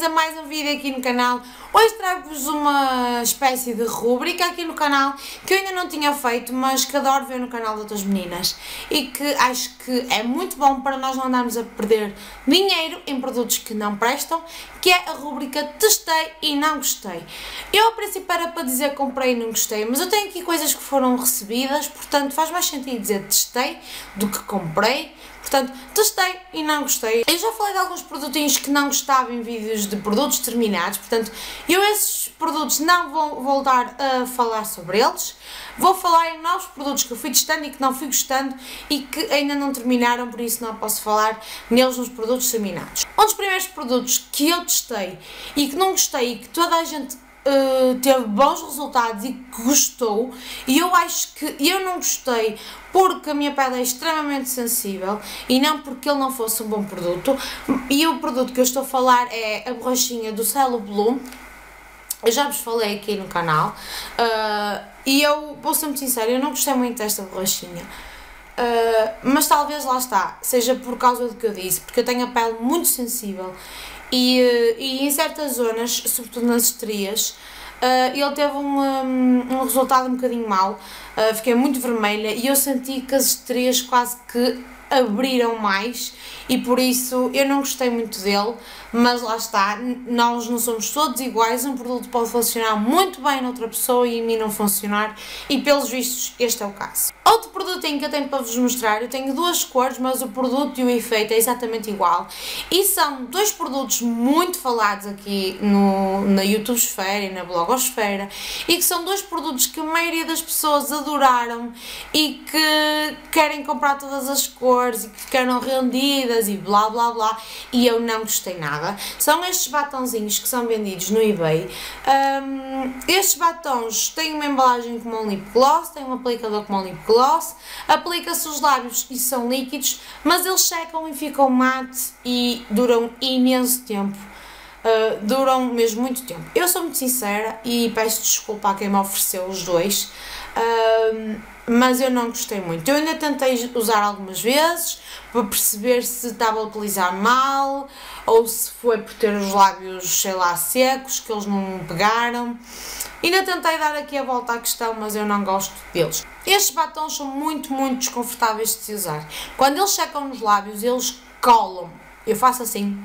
bem-vindos a mais um vídeo aqui no canal. Hoje trago-vos uma espécie de rúbrica aqui no canal que eu ainda não tinha feito, mas que adoro ver no canal de outras meninas e que acho que é muito bom para nós não andarmos a perder dinheiro em produtos que não prestam, que é a rúbrica Testei e Não Gostei. Eu a princípio era para dizer comprei e não gostei, mas eu tenho aqui coisas que foram recebidas, portanto faz mais sentido dizer testei do que comprei. Portanto, testei e não gostei. Eu já falei de alguns produtinhos que não gostava em vídeos de produtos terminados, portanto, eu esses produtos não vou voltar a falar sobre eles. Vou falar em novos produtos que eu fui testando e que não fui gostando e que ainda não terminaram, por isso não posso falar neles nos produtos terminados. Um dos primeiros produtos que eu testei e que não gostei e que toda a gente Uh, teve bons resultados e gostou. E eu acho que eu não gostei porque a minha pele é extremamente sensível e não porque ele não fosse um bom produto. E o produto que eu estou a falar é a borrachinha do Celo Blue eu já vos falei aqui no canal. Uh, e eu vou ser muito sincera, eu não gostei muito desta borrachinha. Uh, mas talvez lá está, seja por causa do que eu disse, porque eu tenho a pele muito sensível e, eh, e em certas zonas, sobretudo nas estrias, uh, ele teve um, um, um, resultado um bocadinho mau, uh, fiquei muito vermelha e eu senti que as estrias quase que abriram mais e por isso eu não gostei muito dele, mas lá está, nós não somos todos iguais, um produto pode funcionar muito bem noutra pessoa e em mim não funcionar e pelos vistos este é o caso. Outro produtinho que eu tenho para vos mostrar, eu tenho duas cores, mas o produto e o efeito é exatamente igual e são dois produtos muito falados aqui no, na YouTubesfera e na blogosfera e que são dois produtos que a maioria das pessoas adoraram e que querem comprar todas as cores e que ficaram rendidas e blá blá blá e eu não gostei nada. São estes batonzinhos que são vendidos no eBay. Um, estes batons têm uma embalagem como um lip gloss, têm um aplicador como um lip gloss, aplica-se os lábios e são líquidos, mas eles secam e ficam mate e duram imenso tempo. Uh, duram mesmo muito tempo. Eu sou muito sincera e peço desculpa a quem me ofereceu os dois, mas eu não gostei muito. Eu ainda tentei usar algumas vezes, para perceber se estava a utilizar mal ou se foi por ter os lábios, sei lá, secos, que eles não pegaram. Ainda tentei dar aqui a volta à questão, mas eu não gosto deles. Estes batons são muito, muito desconfortáveis de se usar. Quando eles secam nos lábios, eles colam. Eu faço assim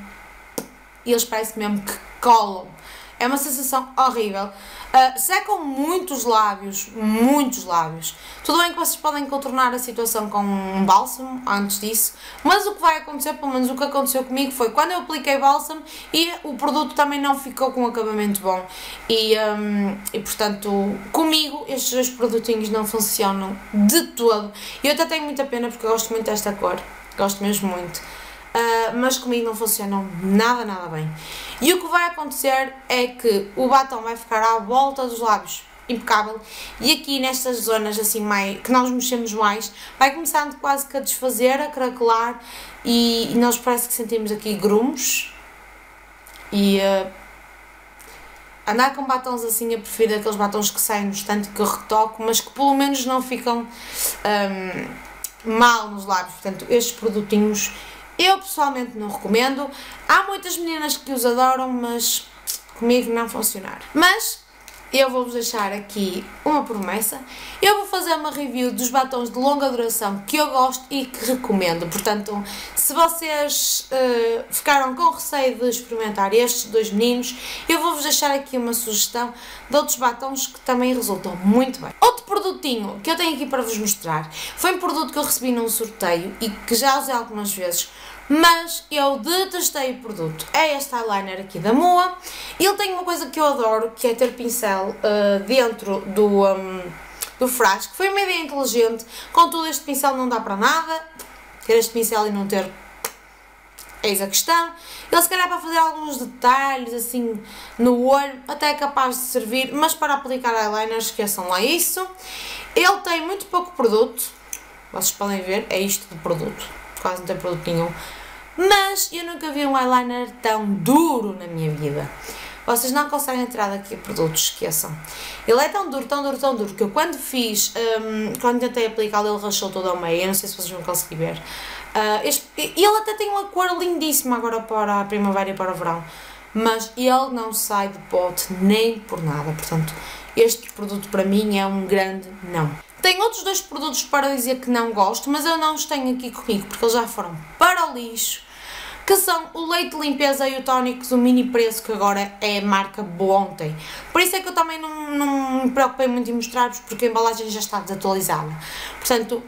e eles parecem mesmo que colam. É uma sensação horrível. Uh, secam muitos lábios, muitos lábios. Tudo bem que vocês podem contornar a situação com um bálsamo antes disso, mas o que vai acontecer, pelo menos o que aconteceu comigo, foi quando eu apliquei bálsamo e o produto também não ficou com um acabamento bom. E, um, e portanto, comigo estes dois produtinhos não funcionam de todo. E eu até tenho muita pena porque eu gosto muito desta cor, gosto mesmo muito uh, mas comigo não funcionam nada, nada bem. E o que vai acontecer é que o batom vai ficar à volta dos lábios impecável. E aqui nestas zonas assim mais, que nós mexemos mais vai começando quase que a desfazer, a craquelar e, e nós parece que sentimos aqui grumos. E uh, andar com batons assim eu prefiro aqueles batons que saem no instante que retoco mas que pelo menos não ficam um, mal nos lábios, portanto estes produtinhos eu pessoalmente não recomendo. Há muitas meninas que os adoram, mas comigo não funcionar. Mas eu vou-vos deixar aqui uma promessa. Eu vou fazer uma review dos batons de longa duração que eu gosto e que recomendo. Portanto, se vocês uh, ficaram com receio de experimentar estes dois meninos, eu vou-vos deixar aqui uma sugestão de outros batons que também resultam muito bem. Outro produtinho que eu tenho aqui para vos mostrar foi um produto que eu recebi num sorteio e que já usei algumas vezes mas eu detestei o produto. É este eyeliner aqui da Moa. Ele tem uma coisa que eu adoro, que é ter pincel uh, dentro do, um, do frasco. Foi uma ideia inteligente, contudo este pincel não dá para nada. Ter este pincel e não ter, eis a questão. Ele se calhar para fazer alguns detalhes assim no olho, até é capaz de servir, mas para aplicar eyeliner esqueçam lá isso. Ele tem muito pouco produto, vocês podem ver, é isto de produto quase não tem produto nenhum. Mas eu nunca vi um eyeliner tão duro na minha vida. Vocês não conseguem tirar daqui produtos, esqueçam. Ele é tão duro, tão duro, tão duro, que eu quando fiz, um, quando tentei aplicá-lo, ele rachou todo ao meio. Eu não sei se vocês vão conseguir ver. Uh, este, ele até tem uma cor lindíssima agora para a primavera e para o verão. mas ele não sai do pote nem por nada. Portanto, este produto para mim é um grande não. Tenho outros dois produtos para dizer que não gosto, mas eu não os tenho aqui comigo porque eles já foram para o lixo. Que são o leite de limpeza e o tónico do mini preço, que agora é marca Bontem. Por isso é que eu também não, não me preocupei muito em mostrar-vos, porque a embalagem já está desatualizada. Portanto,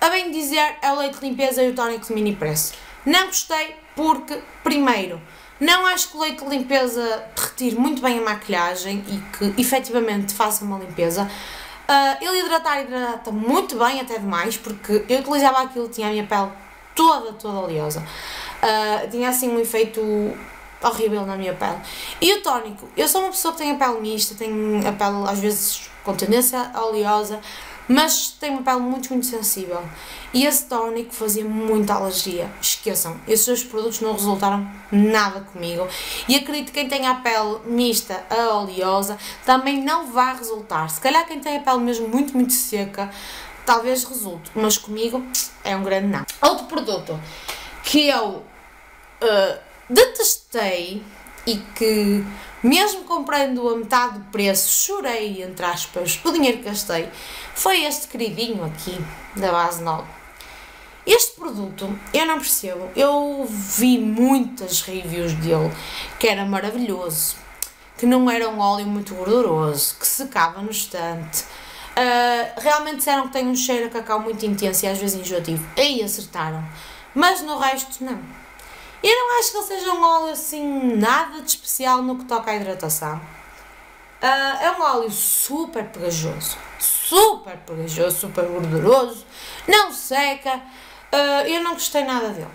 a bem dizer, é o leite de limpeza e o tónico de mini preço. Não gostei porque, primeiro, não acho que o leite de limpeza retire muito bem a maquilhagem e que efetivamente faça uma limpeza. Uh, ele hidratar hidrata muito bem, até demais, porque eu utilizava aquilo, tinha a minha pele toda, toda oleosa. Uh, tinha assim um efeito horrível na minha pele. E o tónico, eu sou uma pessoa que tem a pele mista, tenho a pele às vezes com tendência oleosa, mas tenho uma pele muito, muito sensível. E esse tónico fazia muita alergia. Esqueçam, esses dois produtos não resultaram nada comigo. E acredito que quem tem a pele mista a oleosa também não vai resultar. Se calhar quem tem a pele mesmo muito, muito seca, talvez resulte. Mas comigo é um grande não. Outro produto que eu uh, detestei e que mesmo comprando a metade do preço, chorei, entre aspas, o dinheiro que gastei, foi este queridinho aqui, da base 9. Este produto, eu não percebo, eu vi muitas reviews dele, que era maravilhoso, que não era um óleo muito gorduroso, que secava no estante, uh, realmente disseram que tem um cheiro a cacau muito intenso e às vezes enjoativo, aí acertaram, mas no resto não. Eu não acho que ele seja um óleo assim nada de especial no que toca à hidratação. Uh, é um óleo super pegajoso, super pegajoso, super gorduroso, não seca. Uh, eu não gostei nada dele,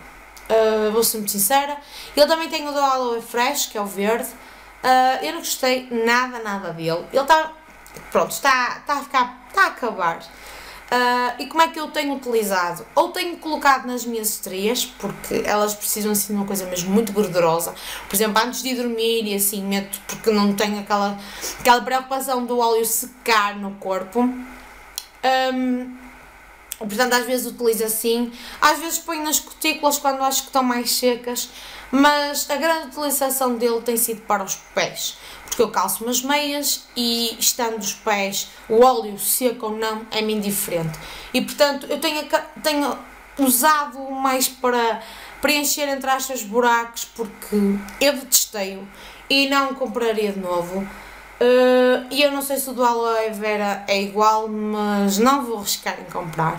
uh, vou ser muito sincera. Ele também tem o do Aloe Fresh, que é o verde. eu não gostei nada, nada dele. Ele está, pronto, está, está a ficar, está a acabar. Uh, e como é que eu tenho utilizado? Ou tenho colocado nas minhas estrias, porque elas precisam assim de uma coisa mesmo muito gordurosa. Por exemplo, antes de dormir e assim, meto porque não tenho aquela, aquela preocupação do óleo secar no corpo. Um, portanto, às vezes utilizo assim, às vezes ponho nas cutículas quando acho que estão mais secas, mas a grande utilização dele tem sido para os pés porque eu calço umas meias e estando os pés, o óleo seco ou não, é-me indiferente. E portanto eu tenho, tenho usado mais para preencher entre aspas buracos porque eu detestei-o e não compraria de novo. Uh, e eu não sei se o do aloe vera é igual, mas não vou arriscar em comprar.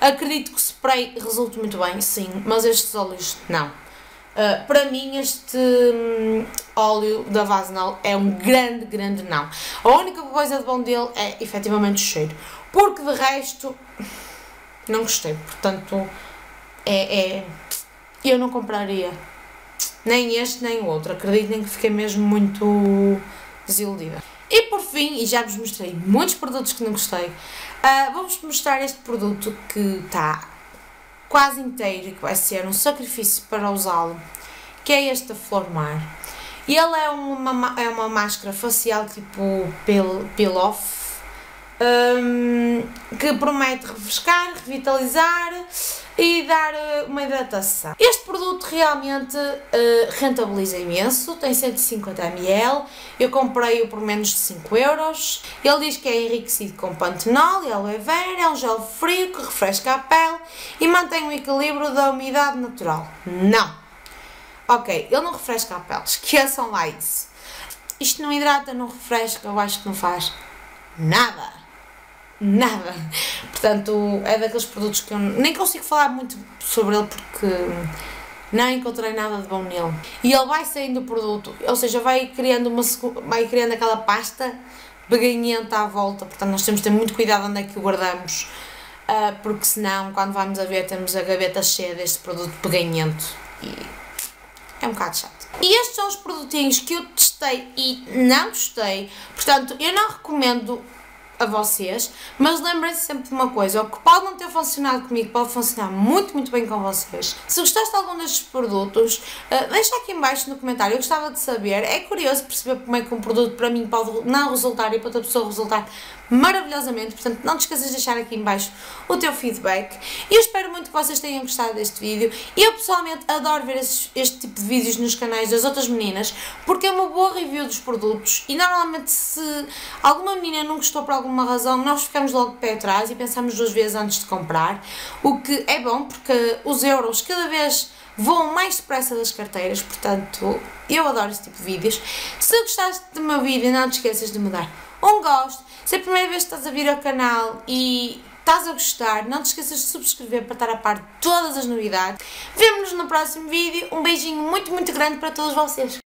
Acredito que o spray resulte muito bem, sim, mas estes óleos não. Uh, para mim, este hum, óleo da Vasinal é um grande, grande não. A única coisa de bom dele é efetivamente o cheiro, porque de resto não gostei. Portanto, é, é eu não compraria nem este nem o outro. Acreditem que fiquei mesmo muito desiludida. E por fim, e já vos mostrei muitos produtos que não gostei, uh, vou-vos mostrar este produto que está quase inteiro e que vai ser um sacrifício para usá-lo, que é este da Flor Mar. Ele é uma, é uma máscara facial tipo peel, peel off um, que promete refrescar, revitalizar e dar eh, uma hidratação. Este produto realmente uh, rentabiliza imenso, tem 150ml, eu comprei-o por menos de 5 euros. Ele diz que é enriquecido com pantenol e aloe vera, é um gel frio que refresca a pele e mantém o equilíbrio da umidade natural. Não! Ok, ele não refresca a pele, esqueçam lá isso. Isto não hidrata, não refresca, eu acho que não faz nada nada. Portanto, é daqueles produtos que eu nem consigo falar muito sobre ele porque não encontrei nada de bom nele. E ele vai saindo o produto, ou seja, vai criando, uma, vai criando aquela pasta peganhenta à volta. Portanto, nós temos de ter muito cuidado onde é que o guardamos. Uh, porque senão, quando vamos a ver, temos a gaveta cheia deste produto peganhento e é um bocado chato. E estes são os produtinhos que eu testei e não gostei, portanto, eu não recomendo a vocês, mas lembrem-se sempre de uma coisa, o que pode não ter funcionado comigo pode funcionar muito, muito bem com vocês. Se gostaste de algum destes produtos, uh, deixa aqui em baixo no comentário, eu gostava de saber, é curioso perceber como é que um produto para mim pode não resultar e para outra pessoa resultar maravilhosamente, portanto não te esqueças de deixar aqui em baixo o teu feedback. E eu espero muito que vocês tenham gostado deste vídeo. Eu pessoalmente adoro ver este tipo de vídeos nos canais das outras meninas, porque é uma boa review dos produtos e normalmente se alguma menina não gostou por alguma razão, nós ficamos logo de pé atrás e pensamos duas vezes antes de comprar, o que é bom porque os euros cada vez voam mais depressa das carteiras, portanto eu adoro este tipo de vídeos. Se gostaste do meu vídeo, não te esqueças de me dar um gosto. Se é a primeira vez que estás a vir ao canal e estás a gostar, não te esqueças de subscrever para estar a par de todas as novidades. Vemo-nos no próximo vídeo. Um beijinho muito, muito grande para todos vocês.